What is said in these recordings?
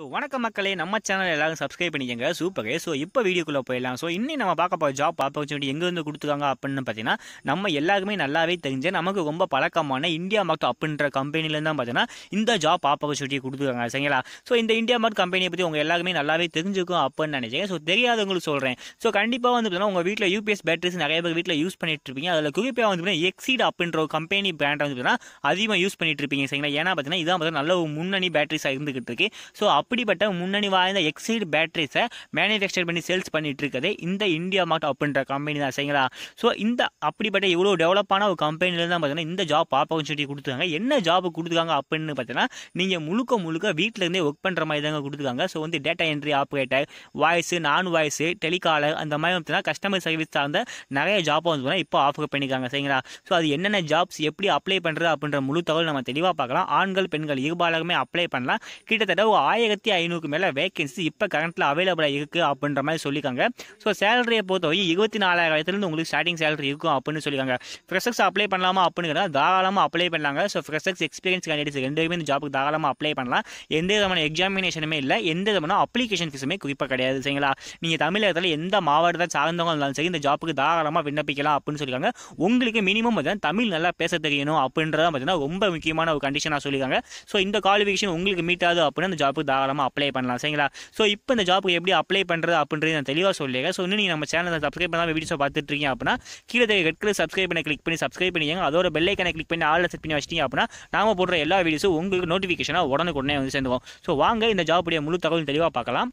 So வணக்கம் மக்களே. நம்ம சேனல் எல்லாரும் சப்ஸ்கிரைப் பண்ணிக்கங்க. சூப்பர் ஸோ இப்போ வீடியோக்குள்ளே போயிடலாம். ஸோ இன்னி நம்ம பார்க்க போகிற ஜாப் ஆப்பர்ச்சுனிட்டி எங்கேருந்து கொடுத்துருக்காங்க அப்படின்னு பார்த்தீங்கன்னா நம்ம எல்லாருமே நல்லாவே தெரிஞ்ச நமக்கு ரொம்ப பழக்கமான இந்தியா மார்ட் அப்படின்ற கம்பெனிலேருந்து தான் பார்த்தீங்கன்னா இந்த ஜாப் ஆப்பர்ச்சுனிட்டி கொடுத்துருக்காங்க. சரிங்களா? ஸோ இந்த இந்தியா மார்ட் கம்பெனியை பற்றி உங்கள் எல்லாருமே நல்லாவே தெரிஞ்சுக்கும் அப்படின்னு நினைச்சேன். ஸோ தெரியாதவங்களுக்கு சொல்கிறேன் ஸோ கண்டிப்பாக வந்து பார்த்தீங்கன்னா உங்கள் வீட்டில் யூபிஎஸ் பேட்டரிஸ் நிறைய பேர் வீட்டில் யூஸ் பண்ணிட்டு இருப்பீங்க. அதில் குறிப்பாக வந்து பார்த்தீங்கன்னா எக்ஸீட் அப்படின்ற ஒரு கம்பெனி பிராண்டை வந்து பார்த்தீங்கன்னா அதிகமாக யூஸ் பண்ணிட்டு இருப்பீங்க. சரிங்களா? ஏன்னா பார்த்தீங்கன்னா இதான் பார்த்தீங்கன்னா நல்ல ஒரு முன்னணி பேட்டரிஸாக இருந்துகிட்டு இருக்கு. ஸோ அப்படிப்பட்ட முன்னணி வாய்ந்த எக்ஸைட் பேட்டரிஸை மேனுஃபேக்சர் பண்ணி சேல்ஸ் பண்ணிட்டு இருக்கதே இந்த இந்தியா மார்ட் அப்படின்ற கம்பெனி தான் சரிங்களா? ஸோ இந்த அப்படிப்பட்ட இவ்வளோ டெவலப்பான ஒரு கம்பெனியில் தான் பார்த்தீங்கன்னா இந்த ஜாப் ஆப்பர்ச்சுனிட்டி கொடுத்துருக்காங்க. என்ன ஜாப் கொடுத்துருக்காங்க அப்படின்னு பார்த்தீங்கன்னா நீங்கள் முழுக்க முழுக்க வீட்டில் இருந்தே ஒர்க் பண்ணுற மாதிரி தாங்க கொடுத்துருக்காங்க. ஸோ வந்து டேட்டா என்ட்ரி ஆப்ரேட்டர் வாய்ஸு நான் வாய்ஸு டெலிகாலர் அந்த மாதிரி பார்த்தீங்கன்னா கஸ்டமர் சர்வீஸ் சார்ந்த நிறைய ஜாப் வந்து இப்போ ஆஃபர் பண்ணியிருக்காங்க சரிங்களா? ஸோ அது என்னென்ன ஜாப்ஸ் எப்படி அப்ளை பண்ணுறது அப்படின்ற முழு தகவல் நம்ம தெளிவாக பார்க்கலாம். ஆண்கள் பெண்கள் இருபாலருமே அப்ளை பண்ணலாம். கிட்டத்தட்ட ஒரு ஆயிரத்தி ஐநூறுக்கு மேலே வேகன்சி இப்போ கரண்ட்டில் அவைலபிளாக இருக்குது அப்படின்ற மாதிரி சொல்லியிருக்காங்க. ஸோ சேலரியை பொறுத்தவரை இருபத்தி நாலாயிரத்துலேருந்து உங்களுக்கு ஸ்டார்டிங் சேலரி இருக்கும் அப்படின்னு சொல்லியிருக்காங்க. ஃப்ரெஷர்ஸ் அப்ளை பண்ணலாமா அப்படிங்கிறத தாராளமாக அப்ளை பண்ணலாங்க. ஸோ ஃப்ரெஷர்ஸ் எக்ஸ்பீரியன்ஸ் கேண்டிடேட்ஸ் ரெண்டு பேருமே இந்த ஜாப்புக்கு தாராளமாக அப்ளை பண்ணலாம். எந்த விதமான எக்ஸாமினேஷனுமே இல்லை எந்த விதமான அப்ளிகேஷன் ஃபீஸுமே குறிப்பாக கிடையாது சரிங்களா? நீங்கள் தமிழகத்தில் எந்த மாவட்டத்தை சார்ந்தவங்க இருந்தாலும் சரி இந்த ஜாப்புக்கு தாராளமாக விண்ணப்பிக்கலாம் அப்படின்னு சொல்லியிருக்காங்க. உங்களுக்கு மினிமம் பார்த்தீங்கன்னா தமிழ் நல்லா பேச தெரியணும் அப்படின்றத பார்த்தீங்கன்னா ரொம்ப முக்கியமான ஒரு கண்டிஷனாக சொல்லியிருக்காங்க. ஸோ இந்த குவாலிஃபிகேஷன் உங்களுக்கு மீட் ஆகுது அப்படின்னு அந்த ஜாப்புக்கு தாராளமாக அப்ளை பண்ணலாம் சரிங்களா? ஸோ இப்போ இந்த ஜாப்புக்கு எப்படி அப்ளை பண்ணுறது அப்படின்றது நான் தெளிவாக சொல்லியிருக்கேன் ஸோ இன்னும் நீங்கள் நம்ம சேனலை சப்ஸ்கிரைப் பண்ணாமல் வீடியோஸை பார்த்துட்ருக்கீங்க அப்படின்னா கீழே தெரிய ரெட் கலர் சப்ஸ்கிரைப் பண்ணி கிளிக் பண்ணி சப்ஸ்கிரைப் பண்ணிக்கங்க. அதோட பெல் ஐக்கனை கிளிக் பண்ணி ஆளில் செட் பண்ணி வச்சிட்டீங்க அப்படின்னா நாம போடுற எல்லா வீடியோஸும் உங்களுக்கு நோட்டிஃபிகேஷனாக உடனுக்குடனே வந்து சேர்ந்துக்கும். ஸோ வாங்க இந்த ஜாப்புடைய முழு தகவல் தெளிவாக பார்க்கலாம்.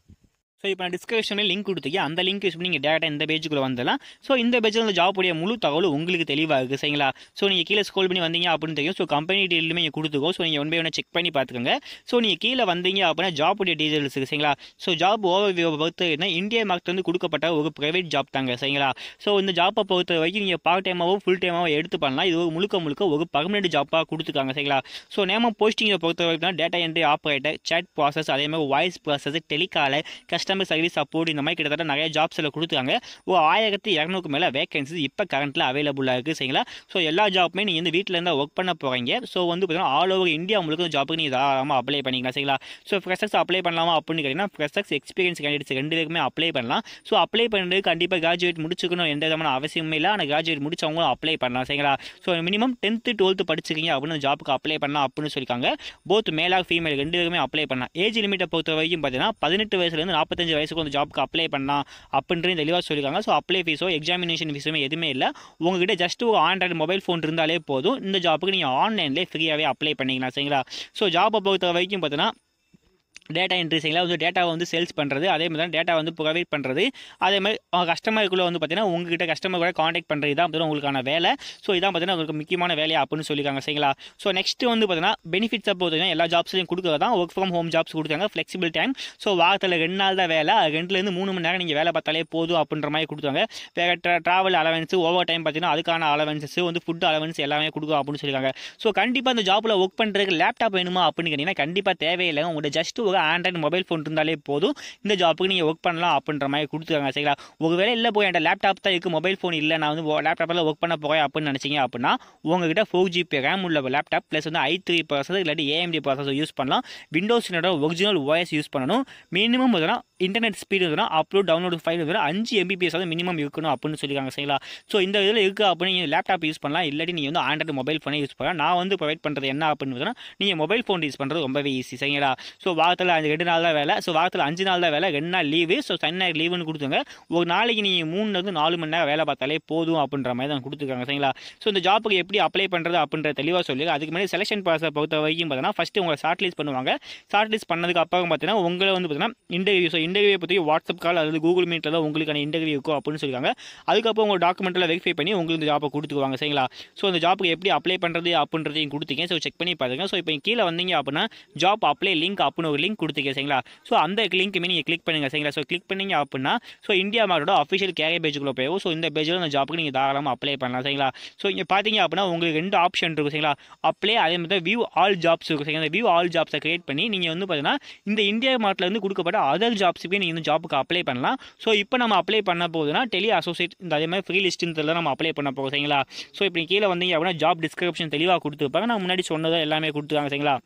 ஸோ இப்போ நான் டிஸ்கிரிப்ஷனில் லிங்க் கொடுத்துருக்கேன் அந்த லிங்க் யூஸ் பண்ணி நீங்கள் டேரெக்டாக இந்த பேஜுக்குள்ளே வந்துடலாம். ஸோ இந்த பேஜில் ஜாப் உடைய முழு தகவலும் உங்களுக்கு தெளிவாக இருக்குது சரிங்களா? ஸோ நீங்கள் கீழே ஸ்கோல் பண்ணி வந்தீங்க அப்படின்னு தெரியும். ஸோ கம்பெனி டீட்டெயிலுமே நீங்கள் கொடுத்துக்கோ. ஸோ நீங்கள் ஒன் பை ஒன்று செக் பண்ணி பார்த்துக்கோங்க. ஸோ நீங்கள் கீழே வந்தீங்க அப்படின்னா ஜாப்புடைய டீட்டெயில்ஸ் இருக்குது சரிங்களா? ஸோ ஜாப் ஓவர் வியூ பொறுத்து என்ன இந்தியா மார்க்ட் வந்து கொடுக்கப்பட்ட ஒரு ப்ரைவேட் ஜாப் தாங்க சரிங்களா? ஸோ இந்த ஜாப்பை பொறுத்த வரைக்கும் நீங்கள் பார்ட் டைமாகவும் ஃபுல் டைமாகவும் எடுத்து பண்ணலாம். இது ஒரு முழுக்க முழுக்க ஒரு பர்மனெண்ட் ஜாப்பாக கொடுத்துருக்காங்க சரிங்களா? ஸோ நேமம் போஸ்டிங்கை பொறுத்த வரைக்கும் data entry operator chat process அதே மாதிரி voice process telecaller customer service support இந்த மாதிரி கிட்டத்தட்ட நிறைய ஜாப்ஸில் கொடுத்துருக்காங்க. ஒரு ஆயிரத்தி இரநூறுக்கு மேலே வேகன்சி இப்போ கரண்ட்டில் அவைலபிளாக இருக்குது சரிங்களா? ஸோ எல்லா ஜாப்புமே நீங்கள் வந்து வீட்டில் இருந்தால் ஒர்க் பண்ண போகிறீங்க ஸோ வந்து பார்த்தீங்கன்னா ஆல் ஓவர் இந்தியா முழுக்க ஜாப்புக்கு நீங்கள் தாராளமாக அப்ளை பண்ணிக்கலாம் சரிங்களா? ஸோ ஃப்ரெஷர்ஸ் அப்ளை பண்ணலாமா அப்படின்னு கேட்டிங்கன்னா ஃப்ரெஷர்ஸ் எக்ஸ்பீரியன்ஸ் கேண்டிடேட்ஸ் ரெண்டு பேருக்குமே அப்ளை பண்ணலாம். ஸோ அப்ளை பண்ணுறது கண்டிப்பாக கிராஜுவேட் முடிச்சுக்கணும் எந்த விதமான அவசியமே இல்லை. ஆனால் கிராஜுவேட் முடிச்சவங்களும் அப்ளை பண்ணலாம் சரிங்களா? ஸோ மினிமம் டென்த்து டுவெல்த்து படிச்சிருக்கீங்க அப்படின்னு ஜாப்புக்கு அப்ளை பண்ணலாம் அப்படின்னு சொல்லியிருக்காங்க. போத் மேலாக ஃபீமேல் ரெண்டு பேருமே அப்ளை பண்ணலாம். ஏஜ் லிமிட்டை பொறுத்த வரைக்கும் பார்த்தீங்கன்னா பதினெட்டு வயசுலேருந்து நாற்பத்தி முப்பத்தஞ்சு வயசுக்கு வந்து ஜாப்க்கு அப்ளை பண்ணலாம் அப்படின்றது தெளிவாக சொல்லியிருக்காங்க. ஸோ அப்ளை ஃபீஸோ எக்ஸாமினேஷன் ஃபீஸுமே எதுவுமே இல்லை. உங்ககிட்ட ஜஸ்ட் ஒரு ஆண்ட்ராய்டு மொபைல் ஃபோன் இருந்தாலே போதும். இந்த ஜாப்புக்கு நீங்கள் ஆன்லைன்லேயே ஃப்ரீயாகவே அப்ளை பண்ணிக்கலாம் சரிங்களா? ஸோ ஜாப்பை பொறுத்த வரைக்கும் பார்த்தீங்கன்னா டேட்டா என்ட்ரிஸிங்கில் வந்து டேட்டாவை வந்து சேல்ஸ் பண்ணுறது அதே மாதிரி தான் டேட்டா வந்து ப்ரொவைட் பண்ணுறது அதே மாதிரி கஸ்டமருக்குள்ளே வந்து பார்த்தீங்கன்னா உங்ககிட்ட கஸ்டமர் கூட காண்டாக்ட் பண்ணுறது தான் பார்த்தீங்கன்னா உங்களுக்கான வேலை. ஸோ இதான் பார்த்தீங்கன்னா உங்களுக்கு முக்கியமான வேலையா அப்படின்னு சொல்லியிருக்காங்க சரிங்களா? ஸோ நெக்ஸ்ட் வந்து பார்த்தீங்கன்னா பெனிஃபிட்ஸை பார்த்தீங்கன்னா எல்லா ஜாப்ஸ்லையும் கொடுக்குறது தான். ஒர்க் ஃப்ரம் ஹோம் ஜாப்ஸ் கொடுத்தாங்க ஃப்ளெக்சிபிள் டைம் ஸோ வாரத்தில் ரெண்டு நாள் தான் வேலை. ரெண்டுலேருந்து மூணு மணி நேரம் நீங்கள் வேலை பார்த்தாலே போதும் அப்படின்ற மாதிரி கொடுத்தாங்க வேறு ட்ராவல் அலவன்ஸ் ஓவர் டைம் பார்த்தீங்கன்னா அதுக்கான அலவன்ஸஸ் வந்து ஃபுட் அலவன்ஸ் எல்லாமே கொடுக்கும் அப்படின்னு சொல்லியிருக்காங்க ஸோ கண்டிப்பாக அந்த ஜாப்பில் ஒர்க் பண்ணுறதுக்கு லேப்டாப் வேணுமா அப்படின்னு கேட்டிங்கன்னா கண்டிப்பாக தேவையில்லை உங்கள்கிட்ட ஜஸ்ட் ஒரு ஆண்ட்ராய்டு மொபைல் ஃபோன் இருந்தாலே போதும். இந்த ஜாப்புக்கு நீங்கள் ஒர்க் பண்ணலாம் அப்படின்ற மாதிரி கொடுத்துருக்காங்க சரிங்களா? ஒருவேளை இல்லை போய் என்கிட்ட லேப்டாப் தான் இருக்குது மொபைல் ஃபோன் இல்லை நான் வந்து லேப்டாப்பில் ஒர்க் பண்ண போகிறேன் அப்படின்னு நினச்சிங்க அப்படின்னா உங்ககிட்ட ஃபோர் ஜிபி ரேம் உள்ள லேப்டாப் ப்ளஸ் வந்து ஐ த்ரீ ப்ராசஸ் இல்லாட்டி ஏஎம்டி ப்ராசஸ் யூஸ் பண்ணலாம். விண்டோஸினோட ஒரிஜினல் ஓஎஸ் யூஸ் பண்ணணும். மினிமம் பார்த்தீங்கன்னா இன்டர்நெட் ஸ்பீடு வந்து அப்லோட் டவுன்லோட் ஃபைல் வந்து அஞ்சு எம்பிபிஎஸ் வந்து மினிமம் இருக்கணும் அப்படின்னு சொல்லியிருக்காங்க சரிங்களா? ஸோ இந்த இதில் இருக்குது அப்படின்னு நீங்கள் லேப்டாப் யூஸ் பண்ணலாம். இல்லாட்டி நீங்கள் வந்து ஆண்ட்ராய்டு மொபைல் ஃபோனை யூஸ் பண்ணலாம். நான் வந்து ப்ரொவைட் பண்ணுறது என்ன அப்படின்னு பார்த்தீங்கன்னா நீங்கள் மொபைல் ஃபோன் யூஸ் பண்ணுறது ரொம்பவே ஈஸி சரிங்களா? ஸோ வாரத்தில் அஞ்சு ரெண்டு நாள் தான் வேலை. ஸோ வாரத்தில் அஞ்சு நாள் தான் வேலை ரெண்டு நாள் லீவு ஸோ சனி ஞாயிறு லீவுன்னு கொடுத்துங்க ஒரு நாளைக்கு நீங்கள் மூணுலேருந்து நாலு மணி நேரம் வேலை பார்த்தாலே போதும் அப்படின்ற மாதிரி தான் கொடுத்துருக்காங்க சரிங்களா? ஸோ இந்த ஜாப்புக்கு எப்படி அப்ளை பண்ணுறது அப்படின்ற தெளிவாக சொல்லி அதுக்கு முன்னாடி செலெக்ஷன் ப்ராசஸ் பொறுத்த வரைக்கும் பார்த்தீங்கன்னா ஃபஸ்ட்டு உங்களை ஷார்ட் லிஸ்ட் பண்ணுவாங்க. ஷார்ட் லிஸ்ட் பண்ணதுக்கு அப்புறம் பார்த்தீங்கன்னா உங்களை வந்து பார்த்தீங்கன்னா இன்டர்வியூ ஸோ இன்டர்வியூ பற்றி வாட்ஸ்அப் கால் அல்லது கூகுள் மீட்டில் தான் உங்களுக்கான இன்டர்வியூ இருக்கும் அப்படின்னு சொல்லியிருக்காங்க அதுக்கப்புறம் உங்கள் டாக்குமெண்ட்டில் வெரிஃபை பண்ணி உங்களுக்கு இந்த ஜாப்பை கொடுத்துருவாங்க சரிங்களா? ஸோ அந்த ஜாப்புக்கு எப்படி அப்ளை பண்ணுறது அப்படின்றதையும் கொடுத்தீங்க. ஸோ செக் பண்ணி பாருங்க. ஸோ இப்போ கீழே வந்தீங்க அப்படின்னா ஜாப் அப்ளை லிங்க் அப்படின்னு ஒரு லிங்க் கொடுத்துருக்கேன் சரிங்களா? ஸோ அந்த லிங்க்குமே நீங்கள் கிளிக் பண்ணுங்கள் சரிங்களா? ஸோ கிளிக் பண்ணீங்க அப்படின்னா ஸோ இந்தியா மார்க்கோட அஃபிஷியல் கேரியர் பேஜுக்குள்ளே போகும் ஸோ இந்த பேஜில் அந்த ஜாப்புக்கு நீங்கள் தாராளமாக அப்ளை பண்ணலாம் சரிங்களா? ஸோ இங்கே பார்த்தீங்க அப்படின்னா உங்களுக்கு ரெண்டு ஆப்ஷன் இருக்கும் சரிங்களா? அப்ளை அதே மாதிரி வியூ ஆல் ஜாப்ஸ் இருக்கும் சரிங்களா? வியூ ஆல் ஜாப்ஸை கிரியேட் பண்ணி நீங்கள் வந்து பார்த்தீங்கன்னா இந்த இந்தியா மார்ட்டில் வந்து கொடுக்கப்பட்ட அதர் ஜாப்ஸுக்கு நீங்கள் இந்த ஜாப்புக்கு அப்ளை பண்ணலாம். ஸோ இப்போ நம்ம அப்ளை பண்ண போகுதுன்னா டெலி அசோசியேட் இந்த அதே மாதிரி ஃப்ரீ லிஸ்ட்டுன்றதுல நம்ம அப்ளை பண்ண போகிறோம் சரிங்களா? ஸோ இப்போ கீழே வந்தீங்க அப்படின்னா ஜாப் டிஸ்கிரிப்ஷன் தெளிவாக கொடுத்துருப்பாங்க. நான் முன்னாடி சொன்னதை எல்லாமே கொடுத்துருக்காங்க சரிங்களா?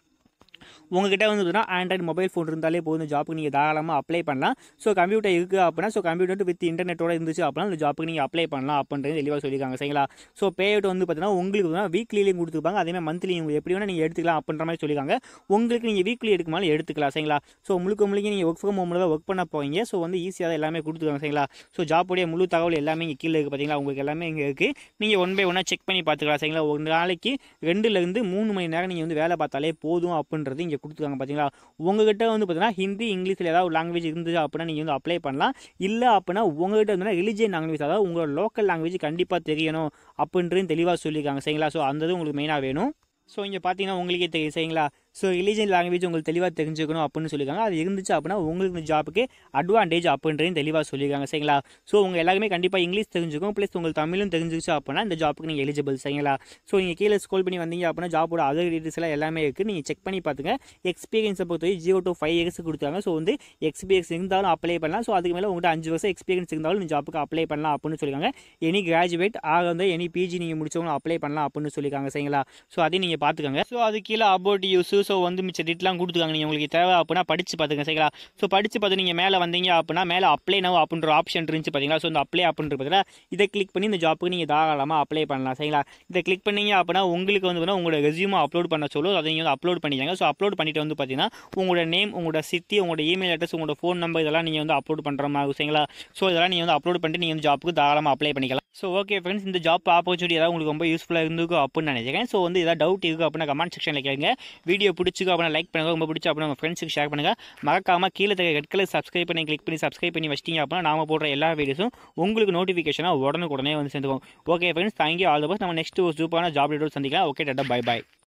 உங்ககிட்ட வந்து ஆண்ட்ராய்டு மொபைல் ஃபோன் இருந்தாலே போதும். ஜாப்புக்கு நீங்கள் தாராளமாக அப்ளை பண்ணலாம். ஸோ கம்ப்யூட்டர் இருக்குது அப்படின்னா ஸோ கம்ப்யூட்டர் வித் இன்டர்நெட்டோட இருந்துச்சு அப்படின்னா அந்த ஜாப்புக்கு நீங்கள் அப்ளை பண்ணலாம் அப்படின்றது தெளிவாக சொல்லியிருக்காங்க சரிங்களா? ஸோ பே அவுட் வந்து பார்த்தீங்கன்னா உங்களுக்கு வந்து வீக்லிலையும் கொடுத்துருப்பாங்க. அதேமாதிரி மந்த்லி உங்களுக்கு எப்படி வேணால் நீங்கள் எடுத்துக்கலாம் அப்படின்ற மாதிரி சொல்லியிருக்காங்க. உங்களுக்கு நீங்கள் வீக்லி எடுக்குமாலும் எடுத்துக்கலாம் சரிங்களா? ஸோ முழுக்க முழுக்க நீங்கள் ஒர்க் ஃப்ரம் ஹோமில் தான் ஒர்க் பண்ண போவீங்க ஸோ வந்து ஈஸியாக தான் எல்லாமே கொடுத்துருக்காங்க சரிங்களா? ஸோ ஜாப்புடைய முழு தகவல் எல்லாமே இங்கே கீழே இருக்குது பார்த்தீங்களா உங்களுக்கு எல்லாமே இங்கே இருக்குது நீங்கள் ஒன் பை ஒன்னாக செக் பண்ணி பார்த்துக்கலாம் சரிங்களா? ஒரு நாளைக்கு ரெண்டுலேருந்து மூணு மணி நேரம் நீங்கள் வந்து வேலை பார்த்தாலே போதும் அப்படின்றது இங்கே கொடுத்துருக்காங்க பார்த்தீங்களா? உங்ககிட்ட வந்து பார்த்தீங்கன்னா ஹிந்தி இங்கிலீஷில் ஏதாவது ஒரு லாங்குவேஜ் இருந்துச்சு அப்படின்னா நீங்கள் வந்து அப்ளை பண்ணலாம். இல்லை அப்படின்னா உங்ககிட்ட வந்து ரிலிஜியன் லாங்குவேஜ் அதாவது உங்களோட லோக்கல் லாங்குவேஜ் கண்டிப்பாக தெரியணும் அப்படின்றது தெளிவாக சொல்லியிருக்காங்க. சரிங்களா? ஸோ அந்த இது உங்களுக்கு மெயினாக வேணும். ஸோ இங்கே பார்த்தீங்கன்னா உங்களுக்கே தெரியும். சரிங்களா? ஸோ ரிலீஜன் லாங்குவேஜ் உங்களுக்கு தெளிவாக தெரிஞ்சுக்கணும் அப்படின்னு சொல்லியிருக்காங்க. அது இருந்துச்சு அப்படின்னா உங்களுக்கு இந்த ஜாப்புக்கு அட்வான்டேஜ் அப்படின்றது தெளிவாக சொல்லியிருக்காங்க. சரிங்களா? ஸோ உங்கள் எல்லாருமே கண்டிப்பாக இங்கிலீஷ் தெரிஞ்சுக்கும். ப்ளஸ் உங்களுக்கு தமிழும் தெரிஞ்சிச்சு அப்படின்னா இந்த ஜாப்புக்கு நீங்கள் எலிஜிபிள் சரிங்களா? ஸோ நீங்கள் கீழே ஸ்கோல் பண்ணி வந்தீங்க அப்படின்னா ஜாப்போட அதர் டீட்டெயில்ஸ் எல்லாம் எல்லாமே இருக்குது நீங்கள் செக் பண்ணி பார்த்துங்க எக்ஸ்பீரியன்ஸை பொறுத்தவரை ஜீரோ டு ஃபைவ் இயர்ஸ் கொடுத்தாங்க ஸோ வந்து எக்ஸ்பீரியன்ஸ் இருந்தாலும் அப்ளை பண்ணலாம். ஸோ அதுக்கு மேலே உங்கள்கிட்ட அஞ்சு வருஷம் எக்ஸ்பீரியன்ஸ் இருந்தாலும் இந்த ஜாப்புக்கு அப்ளை பண்ணலாம் அப்படின்னு சொல்லியிருக்காங்க. எனி கிராஜுவேட் ஆக வந்து எனி பிஜி நீங்கள் முடிச்சவங்களும் அப்ளை பண்ணலாம் அப்படின்னு சொல்லியிருக்காங்க. சரிங்களா? ஸோ அதையும் நீங்கள் பார்த்துக்கோங்க ஸோ அது கீழே அபவுட் யூஸ் ஸோ வந்து மிச்ச டீட்லாம் கொடுத்துருக்காங்க. நீங்கள் உங்களுக்கு தேவை அப்படின்னா படித்து பார்த்துங்க சரிங்களா? ஸோ படித்து பார்த்து நீங்கள் மேலே வந்தீங்க அப்படின்னா மேலே அப்ளை நவ் அப்படின்ற ஆப்ஷன் இருந்துச்சு பார்த்தீங்களா? ஸோ இந்த அப்ளை அப்படின்ற பார்த்தீங்கன்னா இதை கிளிக் பண்ணி இந்த ஜாப்புக்கு நீங்கள் தாராளமாக அப்ளை பண்ணலாம் சரிங்களா? இதை கிளிக் பண்ணீங்க அப்படின்னா உங்களுக்கு வந்து பார்த்தீங்கன்னா உங்களோட ரெசியூமை அப்லோட் பண்ண சொல்லும் அதை நீங்கள் வந்து அப்லோட் பண்ணிக்கோங்க. ஸோ அப்லோட் பண்ணிட்டு வந்து பார்த்தீங்கன்னா உங்களோட நேம் உங்களோட சிட்டி உங்களோட இமெயில் அட்ரஸ் உங்களோட ஃபோன் நம்பர் இதெல்லாம் நீங்கள் வந்து அப்லோட் பண்ணுற மாதிரி சரிங்களா? ஸோ இதெல்லாம் நீங்கள் வந்து அப்லோட் பண்ணிட்டு நீங்கள் வந்து ஜாப்புக்கு தாராளமாக அப்ளை பண்ணிக்கலாம். ஸோ ஓகே ஃப்ரெண்ட்ஸ் இந்த ஜாப் ஆப்பர்ச்சுனிட்டி ஏதாவது உங்களுக்கு ரொம்ப யூஸ்ஃபுல்லாக இருந்திருக்கும் அப்படின்னு நினைக்கிறேன். ஸோ வந்து ஏதாவது டவுட் இருக்குது அப்படின்னா கமெண்ட் செக்ஷனில் கேளுங்க. வீடியோ பிடிச்சிக்கோ அப்படின்னா லைக் பண்ணுங்க. ரொம்ப பிடிச்சி அப்படின்னா உங்கள் ஃப்ரெண்ட்ஸுக்கு ஷேர் பண்ணுங்கள் மறக்காமல் கீழே தக்க ரெட் கலர் சப்ஸ்கிரைப் பண்ணி கிளிக் பண்ணி சப்ஸ்கிரைப் பண்ணி வச்சிட்டிங்க அப்படின்னா நாம போடுற எல்லா வீடியோஸும் உங்களுக்கு நோட்டிஃபிகேஷனாக உடனுக்குடனே வந்து சேர்ந்துக்கும். Okay friends thank you all the best நம்ம நெக்ஸ்ட் ஒரு சூப்பரான ஜாப் டீட்டோல் சந்திக்கலாம். Okay tata bye by